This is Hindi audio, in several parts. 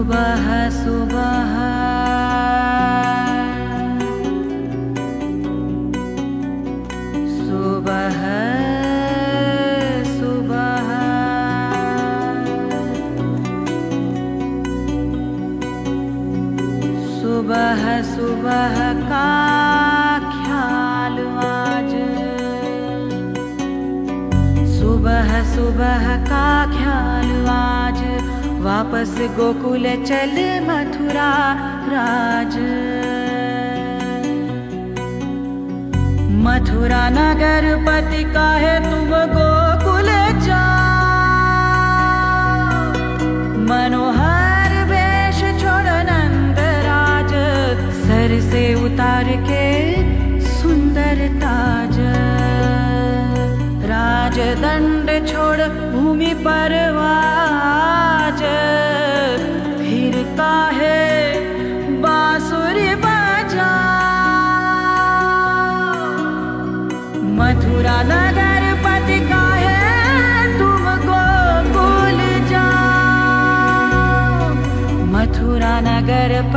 सुबह सुबह। सुबह सुबह। सुबह सुबह का ख्याल आज। सुबह सुबह वापस गोकुल चल मथुरा राज। मथुरा नगर पति का है तुम गोकुल मनोहर वेश छोड़ नंद राज सर से उतार के सुंदर ताज। राजदंड छोड़ भूमि पर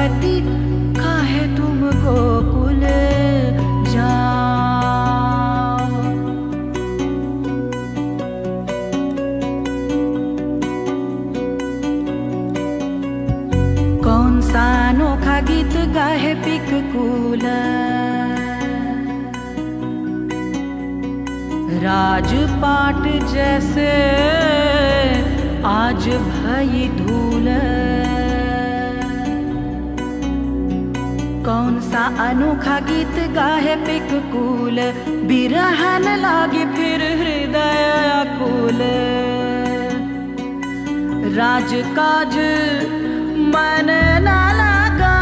नगर पति का है तुम गोकुल कौन सा अनोखा गीत गाहे पिक कूला? राजपाट जैसे आज भई धूल। कौन सा अनोखा गीत गाहे पिक कूल बिरहन लागे फिर हृदय अकुल राजकाज मन ना लगा।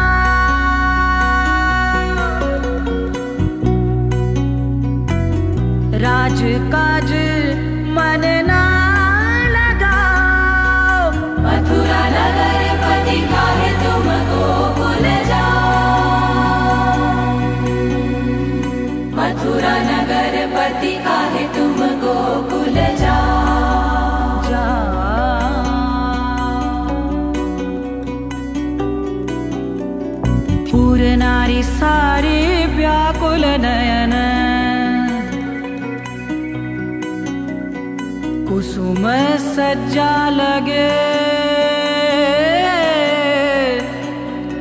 राजकाज मन ना नारी सारी व्याकुल नयन। कुसुम सज्जा लगे।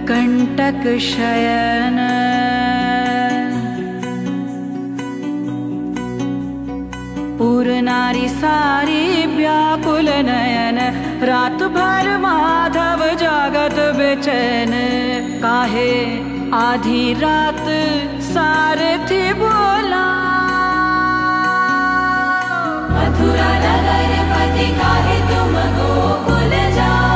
कंटक शयन। पूर नारी सारी व्याकुल नयन। रात भर माधव जागत बेचैन। काहे आधी रात सारथी बोला। मथुरा नगर पति काहे तुम गोकुल जाओ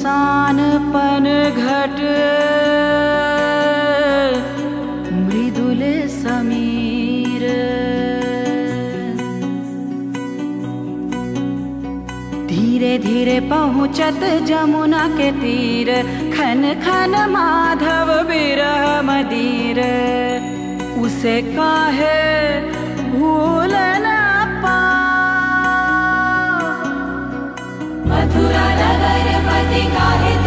सुनसान पन घट। मृदुल समीर। धीरे धीरे पहुंचत जमुना के तीर। खन खन माधव बिरह मदीर। उसे काहे नगर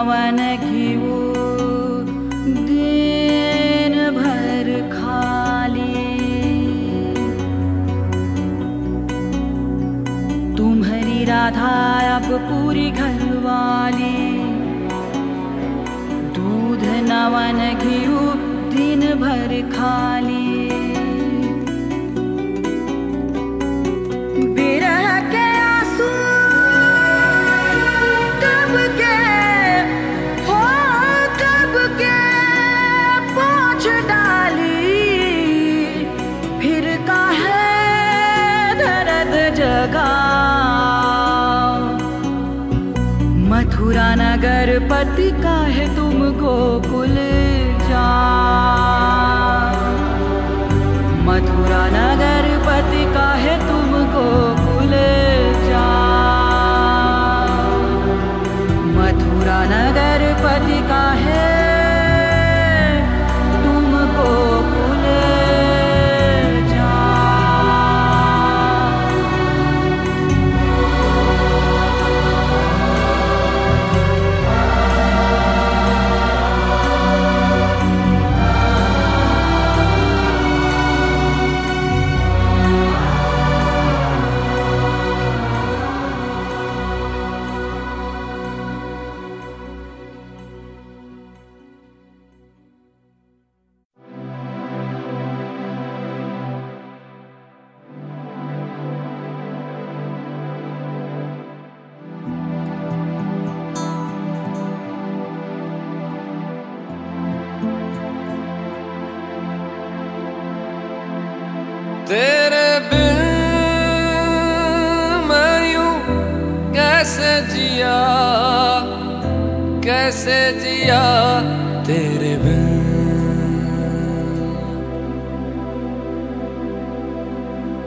पावन घेऊ दिनभर खाली। तुम्हारी राधा अब पूरी घरवाली दूध नवन घेऊ दिन भर खाली। पति का है तुमको गोकुल जा कैसे जिया तेरे बिन?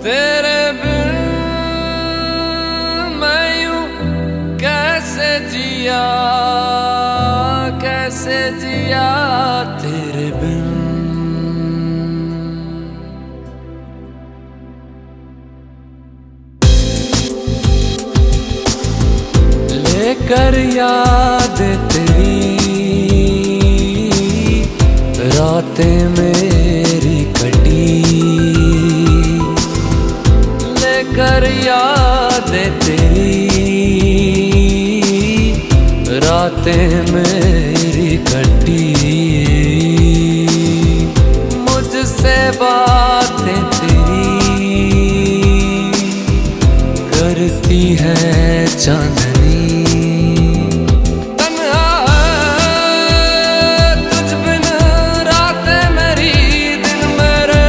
तेरे बिन मैं यूँ कैसे जिया कैसे जिया तेरे बिन? लेकर याद रातें मेरी कटी। मुझसे बातें तेरी करती है चांदनी। तन्हा है तुझ बिन रातें मेरी, दिन मेरे,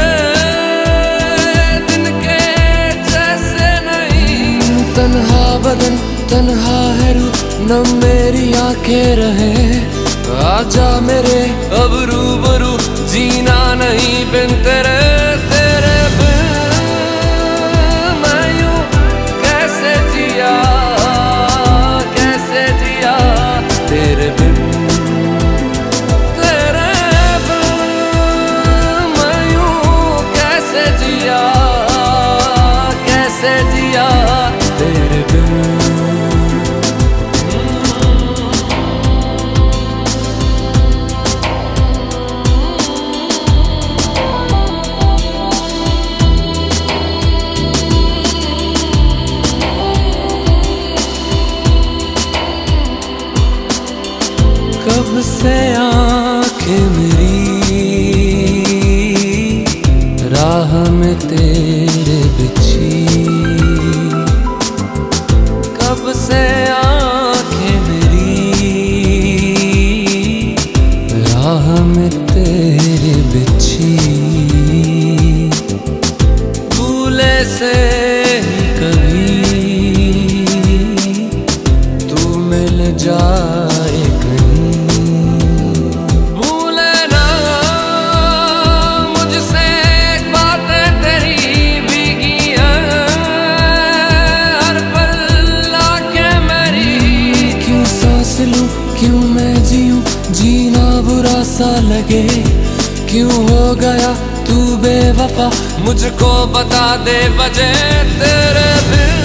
दिन के जैसे नहीं। तन्हा बदन, तन्हा है रू न आँखें रहे। आजा मेरे अब रूबरू जीना नहीं बिन तेरे। तेरे बिछी कब से आँखें मेरी? राह में तेरे बिछी भूले से कभी तू मिल जाए सा लगे क्यों हो गया तू बेवफा? मुझको बता दे वजह तेरे बिन।